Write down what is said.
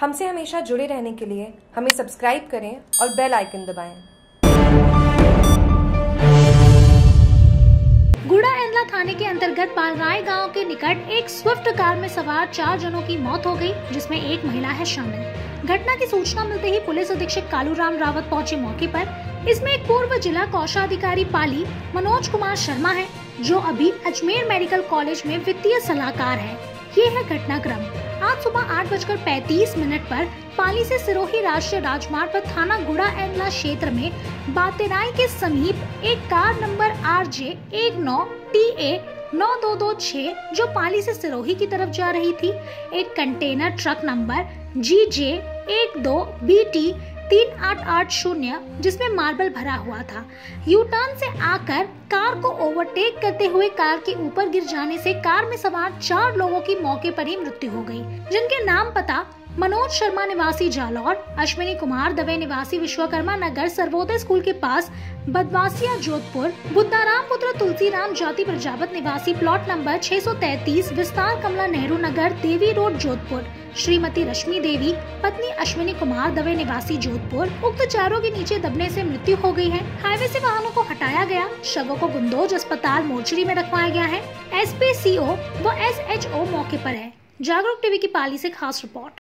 हमसे हमेशा जुड़े रहने के लिए हमें सब्सक्राइब करें और बेल आइकन दबाएँ। गुड़ा एंदला थाने के अंतर्गत पालराय गाँव के निकट एक स्विफ्ट कार में सवार चार जनों की मौत हो गई, जिसमें एक महिला है शामिल। घटना की सूचना मिलते ही पुलिस अधीक्षक कालूराम रावत पहुँचे मौके पर। इसमें एक पूर्व जिला कौशाधिकारी पाली मनोज कुमार शर्मा है, जो अभी अजमेर मेडिकल कॉलेज में वित्तीय सलाहकार है। ये है घटनाक्रम। आज सुबह आठ बजकर पैतीस मिनट पर पाली से सिरोही राष्ट्रीय राजमार्ग पर थाना गुड़ा एंडला क्षेत्र में बातेराई के समीप एक कार नंबर आर जे एक नौ टी ए नौ दो दो छह, जो पाली से सिरोही की तरफ़ जा रही थी, एक container truck number G J एक दो बी टी तीन आठ आठ शून्य, जिसमें मार्बल भरा हुआ था। यू टर्न से आकर कार को ओवरटेक करते हुए कार के ऊपर गिर जाने से कार में सवार चार लोगों की मौके पर ही मृत्यु हो गई, जिनके नाम पता मनोज शर्मा निवासी जालौर, अश्विनी कुमार दवे निवासी विश्वकर्मा नगर, सर्वोदय स्कूल के पास बदवासिया जोधपुर, बुद्धाराम पुत्र तुलसीराम जाति प्रजापत निवासी प्लॉट नंबर 633 विस्तार कमला नेहरू नगर, देवी रोड, जोधपुर। श्रीमती रश्मि देवी, पत्नी अश्विनी कुमार दवे निवासी जोधपुर, उक्त चारों के नीचे दबने से मृत्यु हो गई है। हाईवे से वाहनों को हटाया गया, शवों को गुंदोज अस्पताल मोर्चरी में रखवाया गया है। एस पी सी ओ व एस एच ओ मौके पर है। जागरूक टीवी की पाली से खास रिपोर्ट।